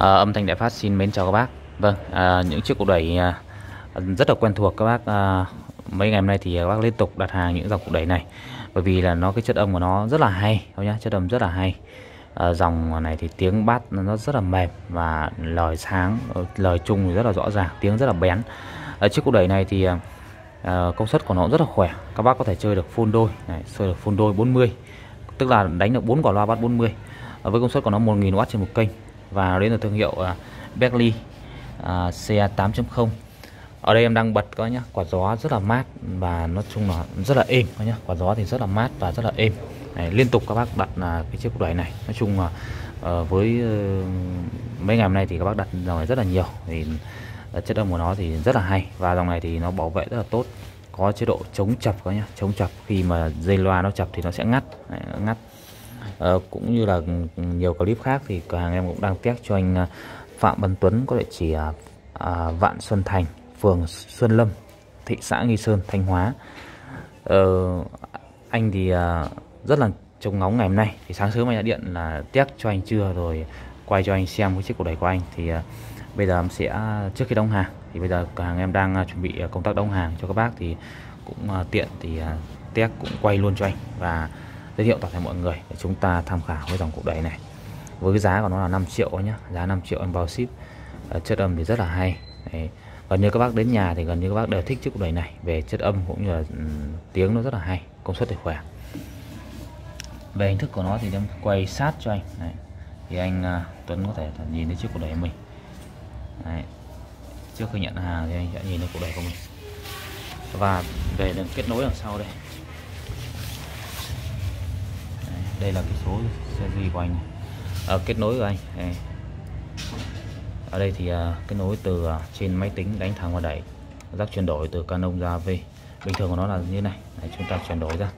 À, âm thanh đại phát xin mến chào các bác. Vâng, à, những chiếc cục đẩy à, rất là quen thuộc các bác à, Mấy ngày hôm nay thì các bác liên tục đặt hàng những dòng cục đẩy này. Bởi vì là nó cái chất âm của nó rất là hay không nhá, Chất âm rất là hay. À, Dòng này thì tiếng bát nó rất là mềm Và lời sáng, lời chung thì rất là rõ ràng Tiếng rất là bén. À, Chiếc cục đẩy này thì à, công suất của nó rất là khỏe. Các bác có thể chơi được full đôi này, Chơi được full đôi 40 Tức là đánh được 4 quả loa bát 40 à, Với công suất của nó 1000W trên một kênh và đến là thương hiệu uh, Bentley uh, CA 8.0 ở đây em đang bật có nhá quạt gió rất là mát và nói chung là rất là êm có nhá. Quạt gió thì rất là mát và rất là êm. Này, liên tục các bác đặt là cái chiếc đẩy này. Nói chung là uh, với uh, mấy ngày hôm nay thì các bác đặt dòng này rất là nhiều. Thì uh, chất âm của nó thì rất là hay và dòng này thì nó bảo vệ rất là tốt. Có chế độ chống chập có nhá chống chập. Khi mà dây loa nó chập thì nó sẽ ngắt này, ngắt à, cũng như là nhiều clip khác thì cửa hàng em cũng đang test cho anh ờ, Phạm Văn Tuấn có địa chỉ à, Vạn Xuân Thành phường Xuân Lâm thị xã Nghi Sơn Thanh Hóa. Ờ, anh thì à, rất là trông ngóng ngày hôm nay. Thì sáng sớm anh đã điện là test cho anh chưa rồi quay cho anh xem cái chiếc cổ đẩy của anh. Thì à, bây giờ em sẽ trước khi đóng hàng thì bây giờ cửa hàng em đang chuẩn bị công tác đóng hàng cho các bác thì cũng tiện thì à, test cũng quay luôn cho anh. Và giới thiệu toàn thể mọi người để chúng ta tham khảo với dòng cục đẩy này với cái giá của nó là 5 triệu nhá giá 5 triệu em bao ship ờ, chất âm thì rất là hay Đấy. gần như các bác đến nhà thì gần như các bác đều thích chiếc cục đẩy này về chất âm cũng như là ừ, tiếng nó rất là hay công suất thì khỏe về hình thức của nó thì em quay sát cho anh Đấy. thì anh uh, Tuấn có thể nhìn thấy chiếc cục đẩy mình Đấy. trước khi nhận hàng thì anh sẽ nhìn thấy cục đẩy của mình và về đường kết nối đằng sau đây đây là cái số series của anh à, kết nối của anh. Đây. ở đây thì à, kết nối từ à, trên máy tính đánh thẳng vào đẩy rắc chuyển đổi từ Canon ra V. Bình thường của nó là như này. Đấy, chúng ta chuyển đổi ra.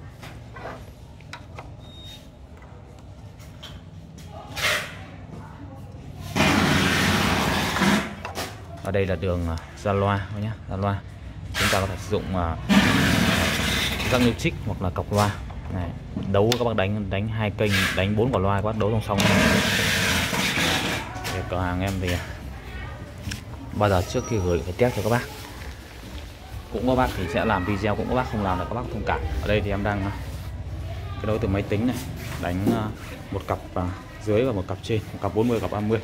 Ở đây là đường ra loa nhé ra loa chúng ta có thể sử dụng răng uh, trích hoặc là cọc loa này đấu các bác đánh đánh hai kênh đánh bốn quả loa các bác đấu song song. Thì cửa hàng em thì bao giờ trước khi gửi phải test cho các bác. Cũng có bác thì sẽ làm video cũng có bác không làm là các bác thông cảm. Ở đây thì em đang ờ, cái đối từ máy tính này đánh ờ, một cặp ờ, dưới và một cặp trên một cặp 40 cặp 30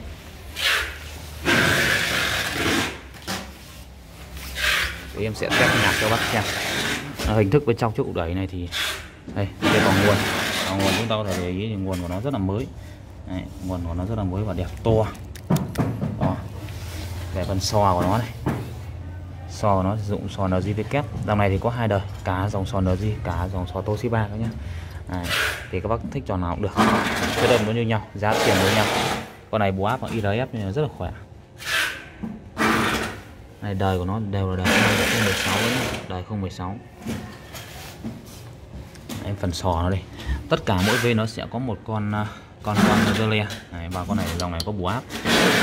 thì em sẽ test nhạc cho bác xem. À, hình thức bên trong chiếc cục đẩy này thì đây đây còn nguồn. À, nguồn chúng ta có thể để ý thì nguồn của nó rất là mới. Đấy, nguồn của nó rất là mới và đẹp to. Đó. về phần sò của nó này. Sò của nó sử dụng sò NG kép. Dòng này thì có hai đời cả dòng sò NG cả dòng sò Toshiba các nhá, à, thì các bác thích tròn nào cũng được. Cái đồng nó như nhau giá tiền với nhau. Con này bù áp bằng IRF nên rất là khỏe. Này đời của nó đều là đời 016 đời 016 em phần sò nó đi. Tất cả mỗi v nó sẽ có một con à, con con dơ le này và con này dòng này có búa áp.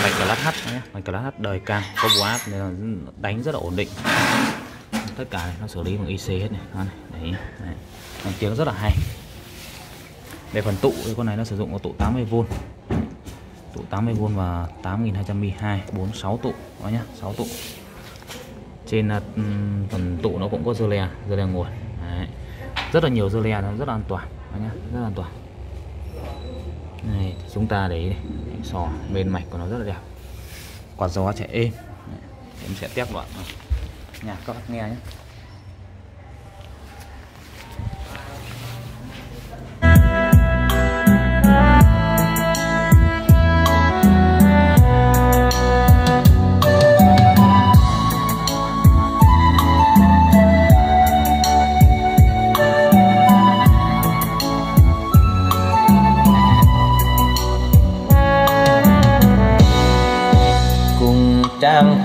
Mạch class H nhé. Mạch class H đời càng có búa áp nên là đánh rất là ổn định. Tất cả này, nó xử lý bằng IC hết này. Đấy, đấy. đấy. tiếng rất là hay. Về phần tụ thì con này nó sử dụng có tụ 80V tụ 80V và 8200mAh 46 tụ đó nhá 6 tụ. Trên uh, phần tụ nó cũng có dơ le dơ le nguồn. Đấy rất là nhiều dưa le nó rất là an toàn nhá, rất là an toàn. Này, chúng ta để sò bên mạch của nó rất là đẹp. Quạt gió chạy êm. Em sẽ tép đoạn. Nhạc các bác nghe nhé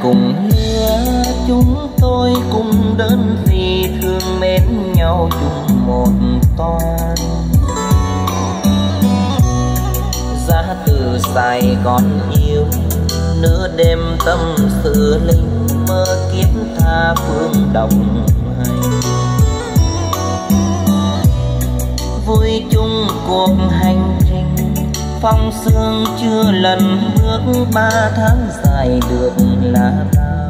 cùng lứa chúng tôi cùng đơn vị thương mến nhau chung một toan ra từ Sài Gòn yêu, nửa đêm tâm sự linh mơ kiếp tha phương đồng hành. Vui chung cuộc hành phong sương chưa lần bước ba tháng dài được là bao.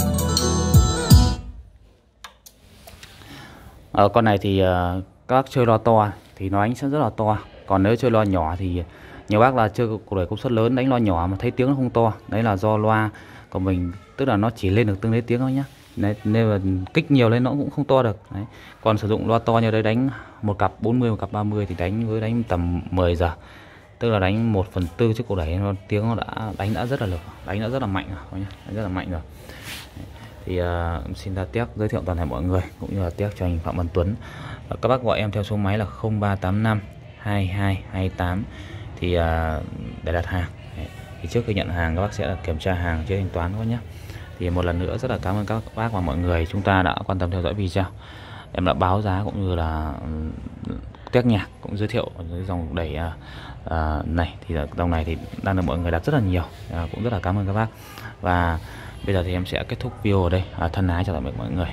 Ở con này thì uh, các chơi lo to thì nó ánh sẽ rất là to. Còn nếu chơi lo nhỏ thì nhiều bác là chơi cuộc đời công suất lớn đánh lo nhỏ mà thấy tiếng nó không to. Đấy là do loa của mình tức là nó chỉ lên được tương đối tiếng thôi nhá. Đấy, nên là kích nhiều lên nó cũng không to được. Đấy. còn sử dụng loa to như đây đánh một cặp 40 một cặp 30 thì đánh với đánh tầm 10 giờ tức là đánh 1 phần tư chiếc cổ đẩy nó tiếng nó đã đánh đã rất là lực đánh đã rất là mạnh rồi nhá đánh rất là mạnh rồi. Thì uh, xin ra tiếc giới thiệu toàn thể mọi người cũng như là tiếc cho anh Phạm Văn Tuấn. Và các bác gọi em theo số máy là 0385 2228 thì uh, để đặt hàng. Thì trước khi nhận hàng các bác sẽ kiểm tra hàng trước thanh toán các nhé thì một lần nữa rất là cảm ơn các bác và mọi người chúng ta đã quan tâm theo dõi video. Em đã báo giá cũng như là ừ, tiếc nhạc cũng giới thiệu cái dòng đẩy à, à, này. Thì dòng này thì đang được mọi người đặt rất là nhiều à, cũng rất là cảm ơn các bác. Và bây giờ thì em sẽ kết thúc video ở đây. À, thân ái chào tạm biệt mọi người.